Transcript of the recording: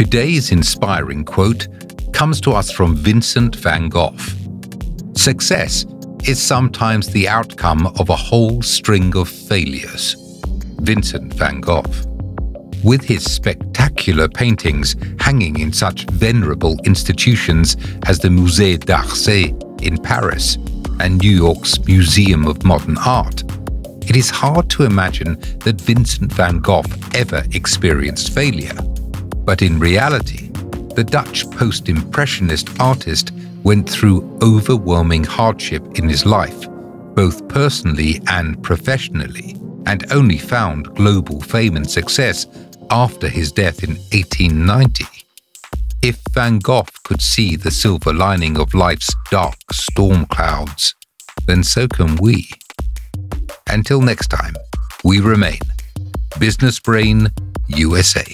Today's inspiring quote comes to us from Vincent van Gogh. Success is sometimes the outcome of a whole string of failures. Vincent van Gogh. With his spectacular paintings hanging in such venerable institutions as the Musée d'Orsay in Paris and New York's Museum of Modern Art, it is hard to imagine that Vincent van Gogh ever experienced failure. But in reality, the Dutch post Impressionist artist went through overwhelming hardship in his life, both personally and professionally, and only found global fame and success after his death in 1890. If Van Gogh could see the silver lining of life's dark storm clouds, then so can we. Until next time, we remain Business Brain USA.